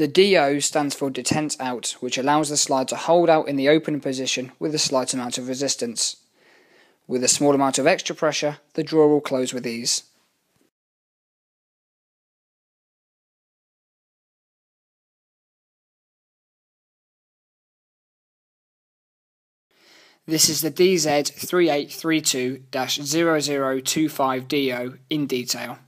The DO stands for detent out, which allows the slide to hold out in the open position with a slight amount of resistance. With a small amount of extra pressure, the drawer will close with ease. This is the DZ3832-0025DO in detail.